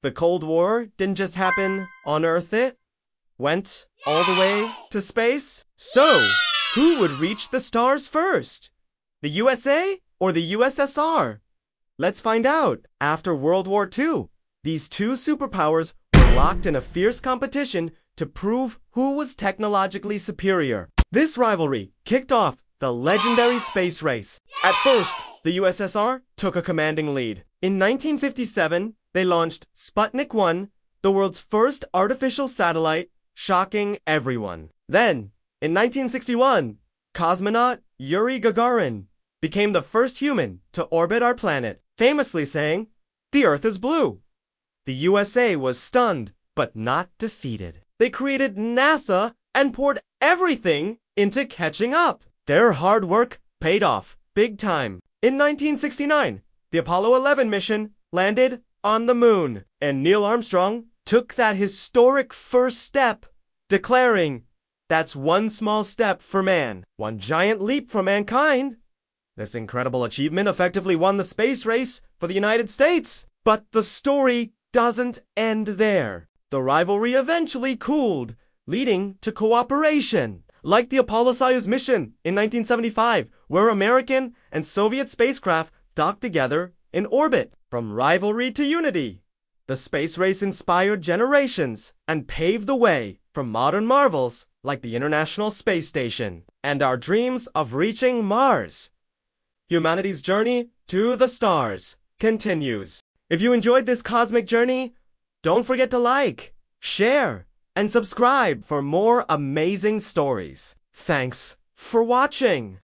The Cold War didn't just happen on Earth, it went all the way to space. So, who would reach the stars first? The USA or the USSR? Let's find out. After World War II, these two superpowers were locked in a fierce competition to prove who was technologically superior. This rivalry kicked off the legendary space race. At first, the USSR took a commanding lead. In 1957, they launched Sputnik 1, the world's first artificial satellite, shocking everyone. Then, in 1961, cosmonaut Yuri Gagarin became the first human to orbit our planet, famously saying, The Earth is blue. The USA was stunned, but not defeated. They created NASA and poured everything into catching up. Their hard work paid off big time. In 1969, the Apollo 11 mission landed on the moon, and Neil Armstrong took that historic first step, declaring, That's one small step for man, one giant leap for mankind. This incredible achievement effectively won the space race for the United States. But the story doesn't end there. The rivalry eventually cooled, leading to cooperation. Like the Apollo Soyuz mission in 1975, where American and Soviet spacecraft docked together in orbit. From rivalry to unity, the space race inspired generations and paved the way for modern marvels like the International Space Station and our dreams of reaching Mars. Humanity's journey to the stars continues. If you enjoyed this cosmic journey, don't forget to like, share, and subscribe for more amazing stories. Thanks for watching.